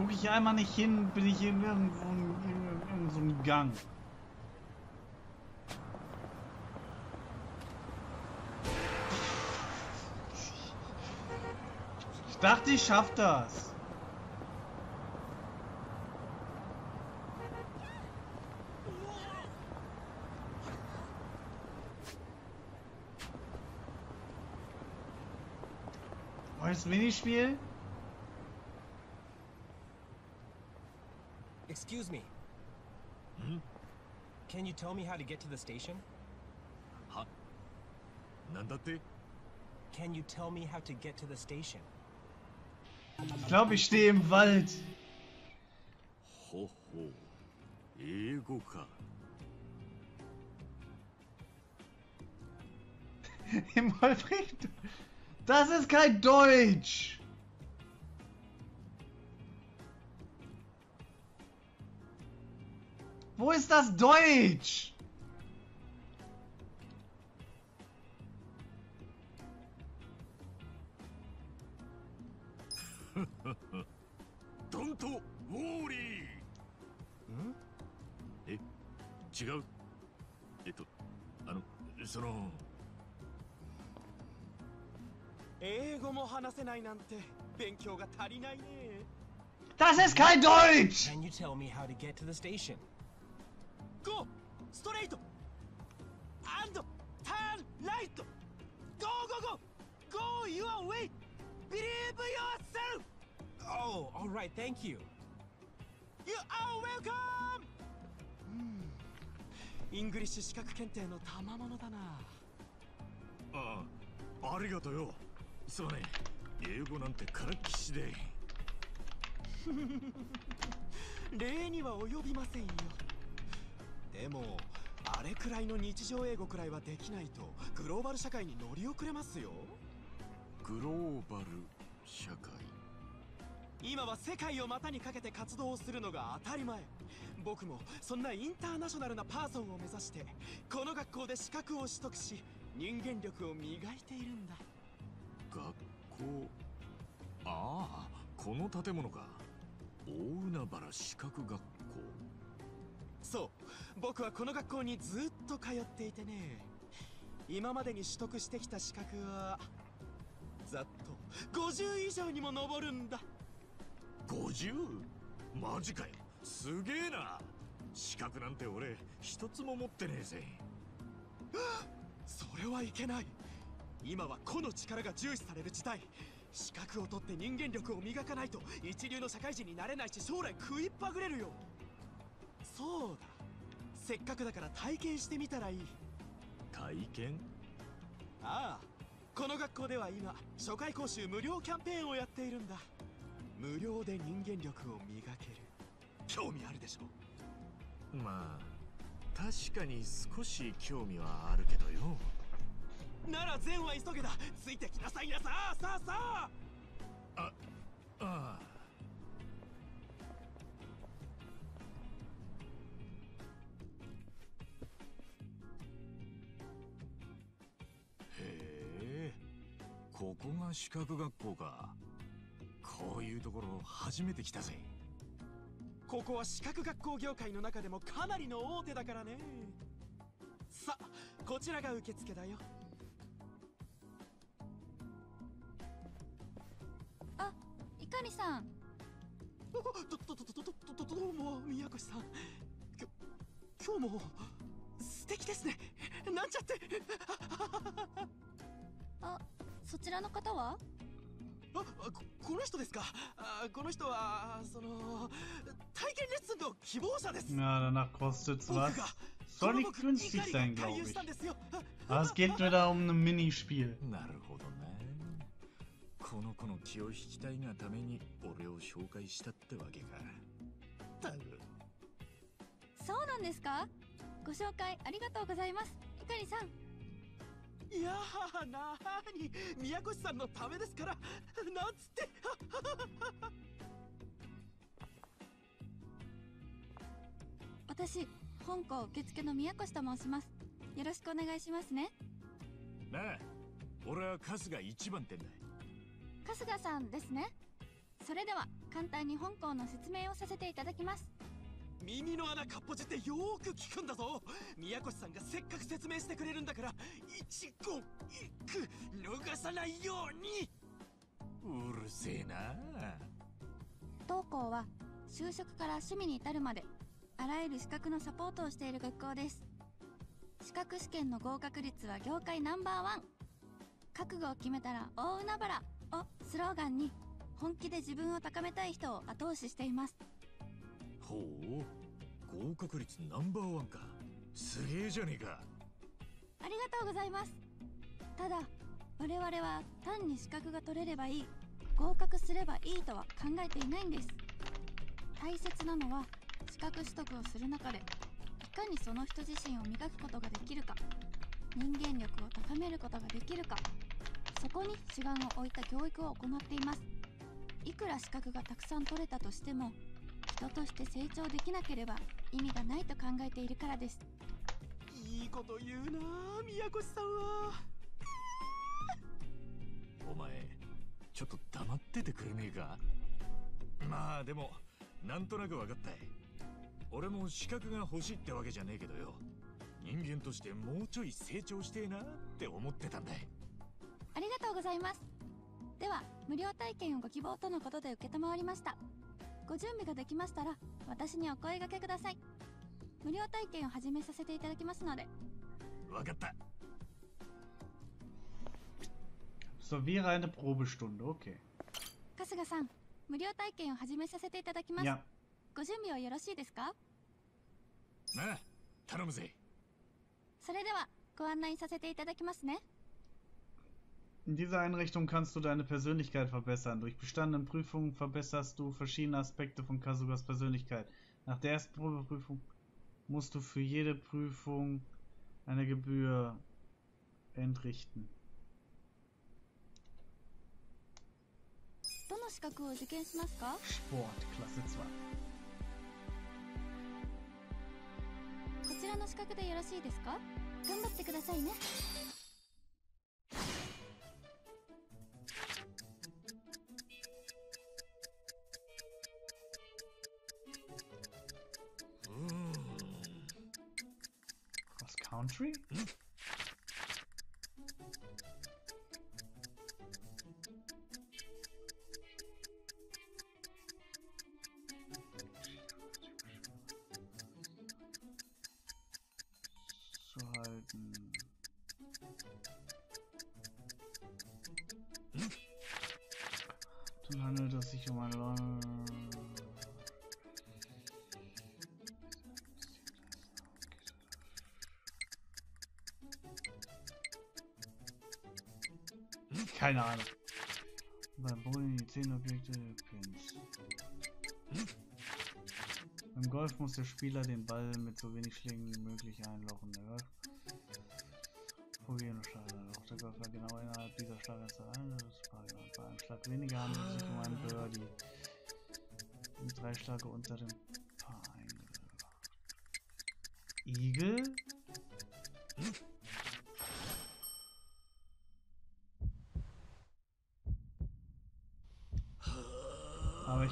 gucke ich einmal nicht hin, bin ich in irgendwo in, so einem Gang. Ich dachte, ich schaff das. Neues Minispiel? Excuse me. Hmm? Can you tell me how to get to the station? Huh? Nandate? Can you tell me how to get to the station? Ich glaube, ich stehe im Wald. Ho ho. Ego ka. Im Wald Das ist kein Deutsch. Wo ist das Deutsch? ドントウォーリーんえ違うえっとあのその英語も話せないなんて勉強が足りないね Das ist kein Deutsch. Can you tell me how to get to the station? Go! ストレート and turn right! Go, go, go! Go your way! Believe yourself! Oh, all right, thank you. You are welcome! イングリッシュ資格検定の賜物だなああありがとうよそうね英語なんてからっきしで礼には及びませんよでもあれくらいの日常英語くらいはできないとグローバル社会に乗り遅れますよ。グローバル社会。今は世界を股にかけて活動をするのが当たり前。僕もそんなインターナショナルなパーソンを目指してこの学校で資格を取得し人間力を磨いているんだ。学校ああこの建物か大海原資格学校そう僕はこの学校にずっと通っていてね。今までに取得してきた資格はざっと50以上にも上るんだ。50? マジかよ。すげえな。資格なんて俺一つも持ってねえぜ。それはいけない。今は個の力が重視される時代。資格を取って人間力を磨かないと一流の社会人になれないし将来食いっぱぐれるよ。そうだせっかくだから体験してみたらいい。体験？ああこの学校では今初回講習無料キャンペーンをやっているんだ。無料で人間力を磨ける。興味あるでしょ？まあ確かに少し興味はあるけどよ。なら善は急げだ。ついてきなさいなさあさあさあ！ああへここが資格学校か。こういうところ初めて来たぜ。ここは資格学校業界の中でもかなりの大手だからね。さあこちらが受付だよ。あ、いかりさん。おどどどどどどどどうも宮越さん。きょ今日も素敵ですね。なんちゃって。あ、そちらの方は？ああここの人ですか。あこの人はその体験レッスンの希望者です。Ja, danach りが sein, 回 glaube 遊 ich. したんですよ。Aber es geht wieder um ein Minispiel. なるほどね。この子の気を引きたいがために俺を紹介したってわけか。たくそうなんですか？ご紹介ありがとうございます。いかりさん。いやーなーに宮越さんのためですからなんつって 私、香港受付の宮越と申します。よろしくお願いしますね。なあ俺は春日一番店だ春日さんですねそれでは簡単に本校の説明をさせていただきます耳の穴かっぽじってよーく聞くんだぞ。宮越さんがせっかく説明してくれるんだから一言一句逃さないように。うるせえな。当校は就職から趣味に至るまであらゆる資格のサポートをしている学校です。資格試験の合格率は業界ナンバーワン。覚悟を決めたら大海原をスローガンに本気で自分を高めたい人を後押ししています合格率ナンバーワンか。すげえじゃねえか。ありがとうございます。ただ我々は単に資格が取れればいい合格すればいいとは考えていないんです。大切なのは資格取得をする中でいかにその人自身を磨くことができるか人間力を高めることができるかそこに主眼を置いた教育を行っています。いくら資格がたくさん取れたとしても人として成長できなければ意味がないと考えているからです。いいこと言うなあ宮越さんは。お前ちょっと黙っててくれねえか？まあでもなんとなく分かった。い俺も資格が欲しいってわけじゃねえけどよ。人間としてもうちょい成長してえなって思ってたんだい。ありがとうございます。では無料体験をご希望とのことで承りましたご準備ができましたら私にお声掛けください。無料体験を始めさせていただきますので。分かった。Absolviere eine Probestunde, okay. 春日さん無料体験を始めさせていただきます。Ja, ご準備はよろしいですか？なあ頼むぜ。それではご案内させていただきますね in dieser Einrichtung kannst du deine Persönlichkeit verbessern. Durch bestandene Prüfungen verbesserst du verschiedene Aspekte von Kasugas Persönlichkeit. Nach der ersten Probeprüfung musst du für jede Prüfung eine Gebühr entrichten. どの資格を受験しますか Sport, Klasse 2. こちらの資格でよろしいですか頑張ってくださいね Keine Ahnung. Beim Bowling die 10 Objekte Pins. Beim Golf muss der Spieler den Ball mit so wenig Schlägen wie möglich einlochen. Der Golf Probieren Schlager. Auch der Golfer genau innerhalb dieser Schlaganzahl ein. Bei einem Schlag weniger handelt es sich um einen Birdie. Mit drei Schlage unter dem Paar eingebracht. Igel?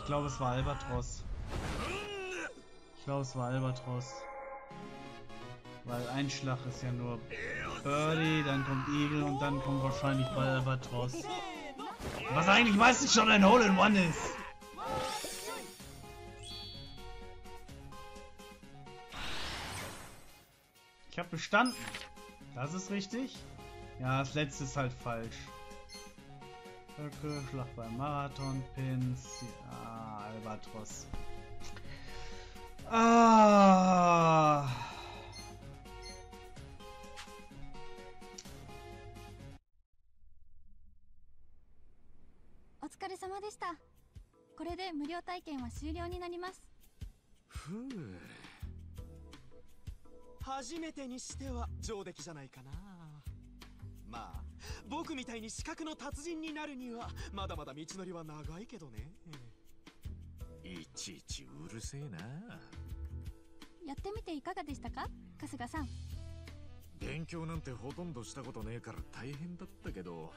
Glaube, es war Albatros. Ich glaube, es war Albatros. Weil ein Schlag ist ja nur Birdie, dann kommt Igel und dann kommt wahrscheinlich bei Albatros. Was eigentlich meistens schon ein Hole in One ist. Ich habe bestanden. Das ist richtig. Ja, das letzte ist halt falsch. Höcke, Schlag beim Marathon, Pins, ja, Albatros. Ah. お疲れ様でした。これで無料体験は終了になります。ふう。初めてにしては上出来じゃないかな。まあ僕みたいに資格の達人になるにはまだまだ道のりは長いけどね。いちいちうるせえな。やってみていかがでしたか春日さん。勉強なんてほとんどしたことねえから大変だったけど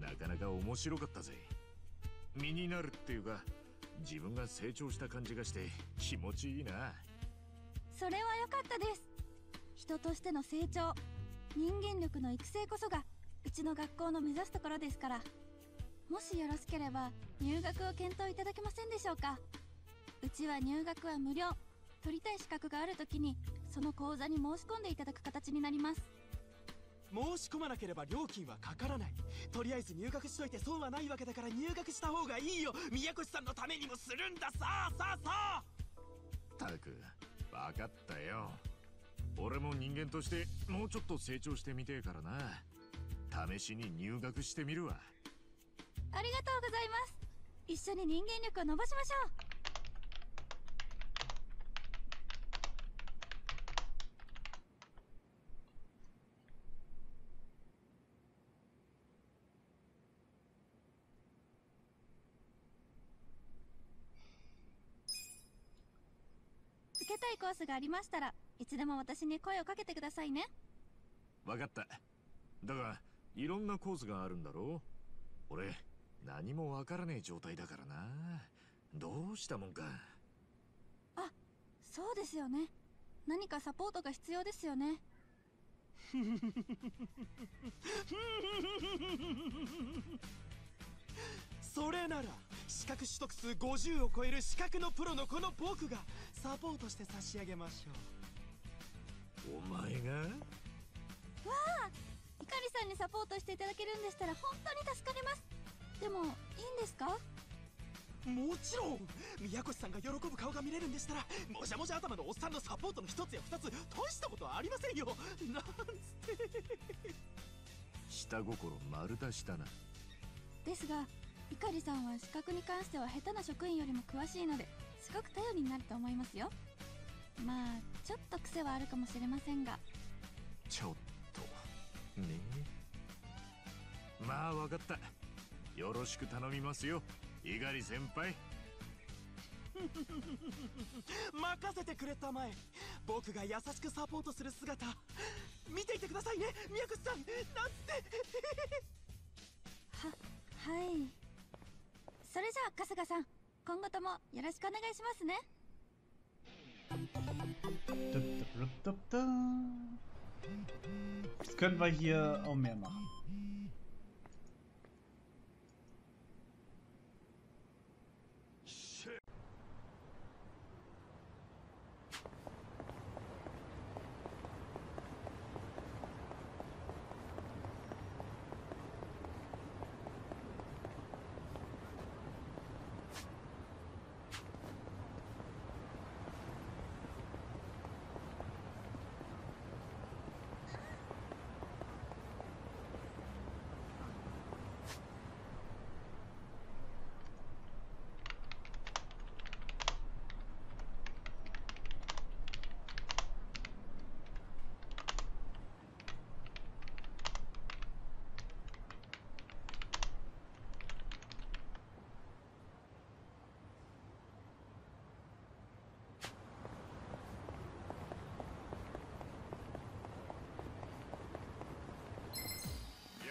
なかなか面白かったぜ。身になるっていうか自分が成長した感じがして気持ちいいな。それは良かったです。人としての成長人間力の育成こそがうちの学校の目指すところですから。もしよろしければ入学を検討いただけませんでしょうか？うちは入学は無料。取りたい資格がある時にその講座に申し込んでいただく形になります。申し込まなければ料金はかからない。とりあえず入学しといて損はないわけだから入学した方がいいよ。宮越さんのためにもするんだ。さあさあさあ。たく分かったよ。俺も人間としてもうちょっと成長してみてえからな試しに入学してみるわ。ありがとうございます。一緒に人間力を伸ばしましょう。受けたいコースがありましたらいつでも私に声をかけてくださいね。分かった。だがいろんなコースがあるんだろう。俺何もわからねえ状態だからな。どうしたもんか。そうですよね。何かサポートが必要ですよね。それなら資格取得数50を超える資格のプロのこの僕がサポートして差し上げましょう。お前が？いかりさんにサポートしていただけるんでしたら本当に助かります。でもいいんですか？もちろん宮越さんが喜ぶ顔が見れるんでしたらもじゃもじゃ頭のおっさんのサポートの一つや二つ大したことはありませんよ。なんつって。下心丸出しだな。ですがいかりさんは資格に関しては下手な職員よりも詳しいのですごく頼りになると思いますよ。まあちょっと癖はあるかもしれませんが。ちょっと。ねえまあ分かった。よろしく頼みますよ。猪狩先輩。任せてくれたまえ。僕が優しくサポートする姿。見ていてくださいね宮越さん。なんて。ははい。それじゃあ春日さん。今後ともよろしくお願いしますね Das können wir hier auch mehr machen.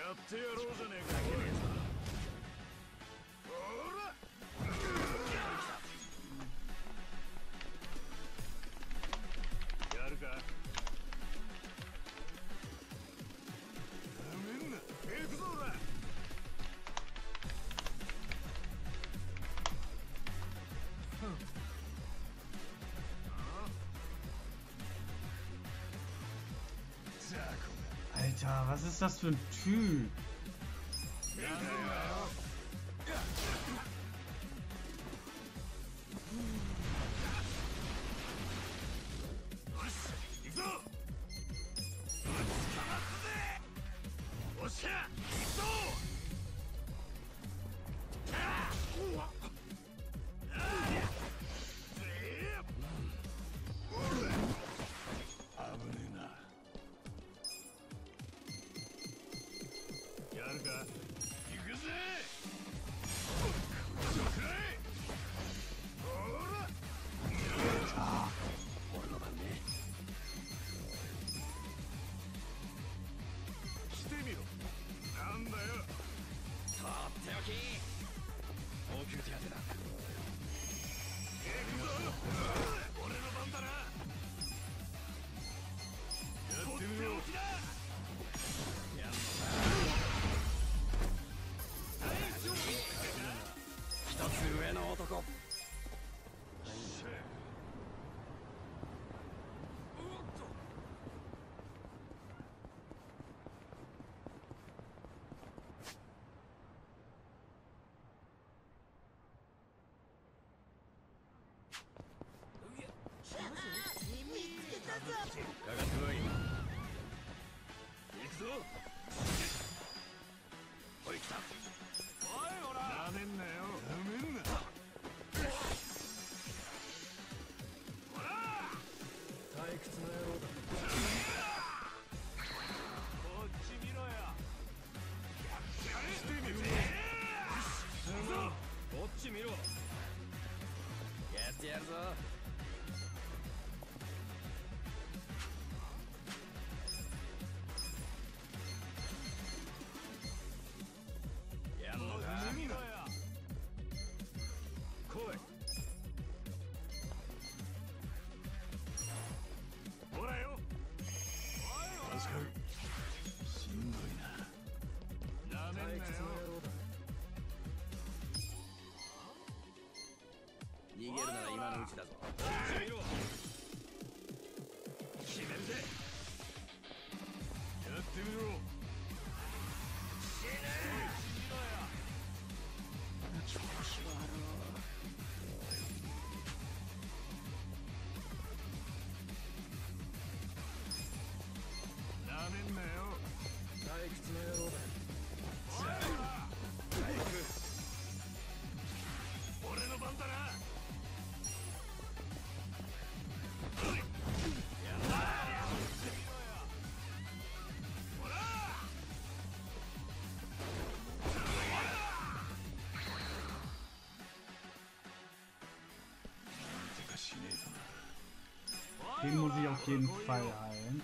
やってやろうじゃねえか？ほらやるか Alter, was ist das für ein Typ? 行行がくぞ。逃げるなら今のうちだぞ。Den muss ich auf jeden Fall heilen.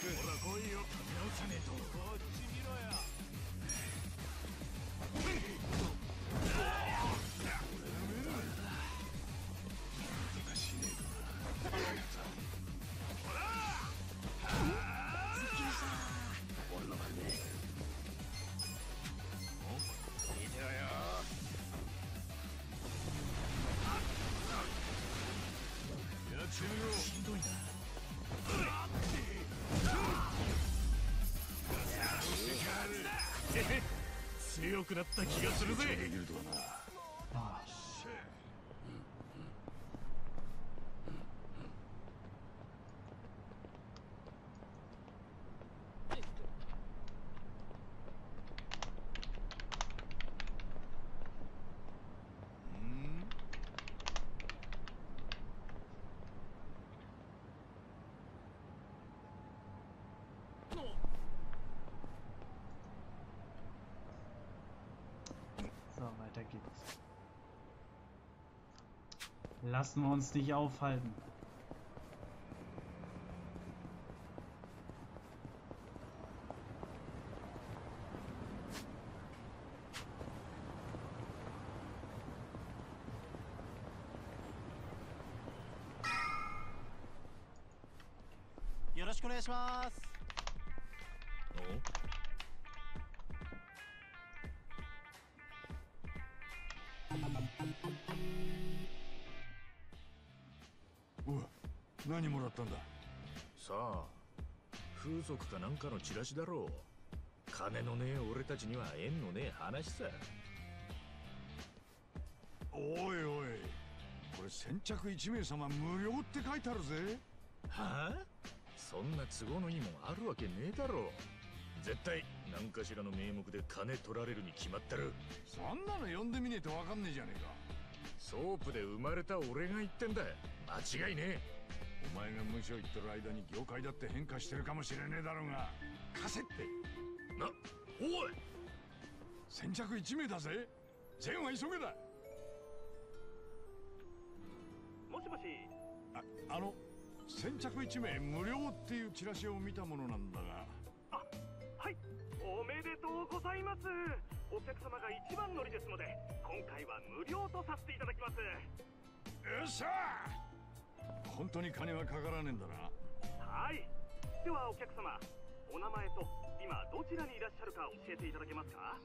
く。ほら来いよ直さねえとこっち見ろや強くなった気がするぜ。できると Lassen wir uns nicht aufhalten. おい何もらったんだ。さあ風俗かなんかのチラシだろう。金のねえ俺たちには縁のねえ話さ。おいおいこれ先着1名様無料って書いてあるぜ。はあ？そんな都合のいいもんあるわけねえだろ絶対何かしらの名目で金取られるに決まってる。そんなの呼んでみねえとわかんねえじゃねえか。ソープで生まれた俺が言ってんだ間違いねえ。お前がムショ行ってる間に業界だって変化してるかもしれねえだろうが。貸せって。なおい。先着1名だぜ。善は急げだ。もしもし。ああの先着1名無料っていうチラシを見たものなんだが。はい。おめでとうございます。お客様が一番乗りですので今回は無料とさせていただきます。よっしゃ本当に金はかからねえんだな。はい。ではお客様お名前と今どちらにいらっしゃるか教えていただけますか？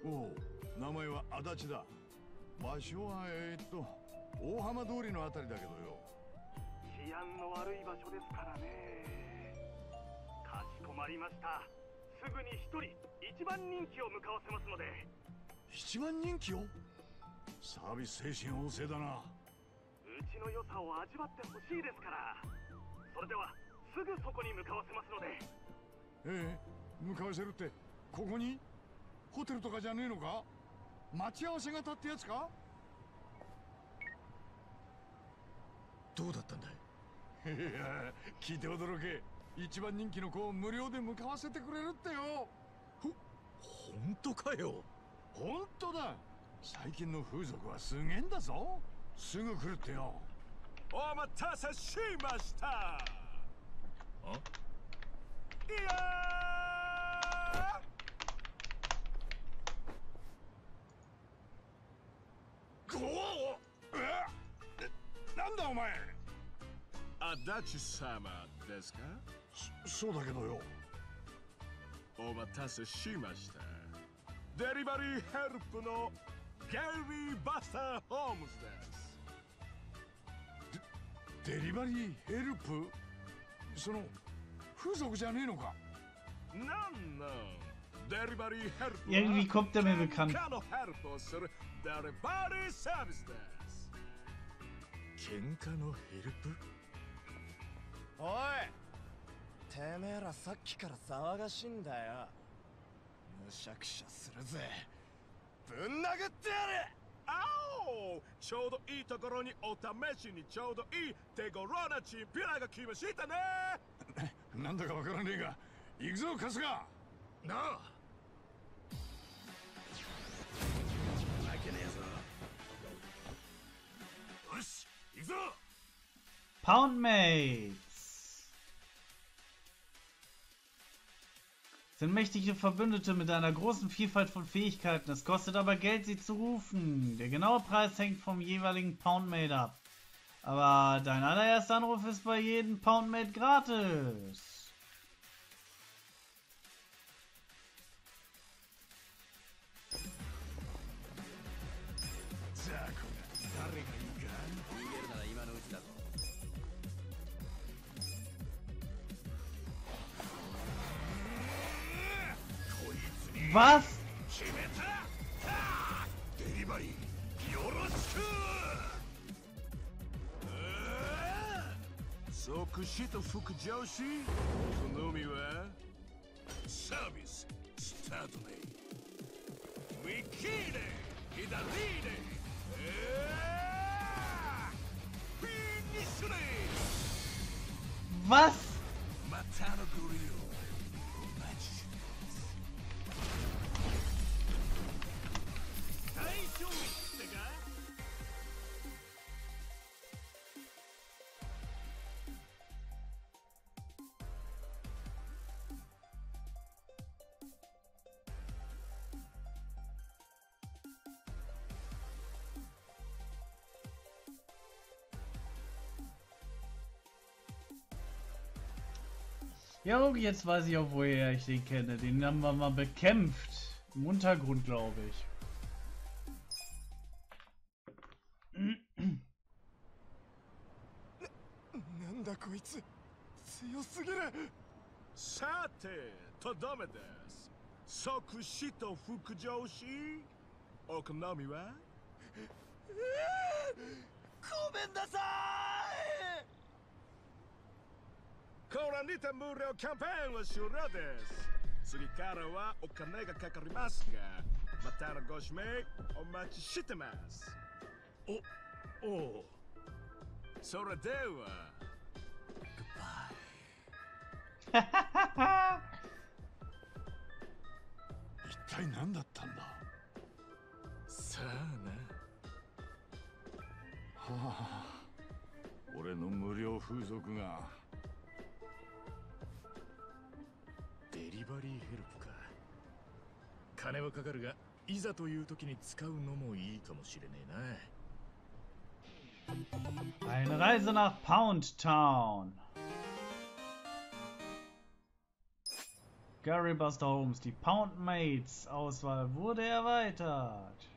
おう名前は足立だ。場所はえー、っと大浜通りのあたりだけどよ。治安の悪い場所ですからね。かしこまりました。すぐに一人一番人気を向かわせますので。一番人気を？サービス精神旺盛だな。うちの良さを味わってほしいですから。それではすぐそこに向かわせますので。ええ向かわせるってここに？ホテルとかじゃねえのか？待ち合わせ型ってやつか？どうだったんだい？いや聞いて驚け。一番人気の子を無料で向かわせてくれるってよ。本当かよ？本当だ。最近の風俗はすげえんだぞ。すぐ来るってよお待たせしました。あ？いやごおえ？なんだお前。ー足立様ですか？そうだけどよ。お待たせしました。デリバリーヘルプのゲリー・バスター・ホームズですデリバリーヘルプ？その風俗じゃねえのか？なんなん？デリバリーヘルプ？Irgendwie kommt er mir bekannt. 他のヘルプをするデリバリーサービスです。喧嘩のヘルプ？おい！てめえらさっきから騒がしいんだよ。むしゃくしゃするぜ。ぶん殴ってやるちょうどいいところにお試しにちょうどいい手頃なチンピラが来ましたね。なんだかわからねえが行くぞ春日。なあ。よし行くぞ。Poundmates sind mächtige Verbündete mit einer großen Vielfalt von Fähigkeiten. Es kostet aber Geld, sie zu rufen. Der genaue Preis hängt vom jeweiligen Poundmate ab. Aber dein allererster Anruf ist bei jedem Poundmate gratis. わ Was? デリバリーよろしそのみはサービススタートね右で左でフィニッシュで Was? ま Ja, okay, jetzt weiß ich auch, woher ich den kenne. Den haben wir mal bekämpft. Im Untergrund, glaube ich. なんだこいつ強すぎるさて、とどめです。即死と副上司お好みはごめんなさいこれにて無料キャンペーンは終了です。次からはお金がかかりますが、またのご指名お待ちしてます。おおそれでは、一体何だったんださあ、あ俺の無料風俗がデリバリーヘルプか金はかかるがいざという時に使うのもいいかもしれねえな Eine Reise nach Pound Town. Gary Buster Holmes, die Pound Mates Auswahl wurde erweitert.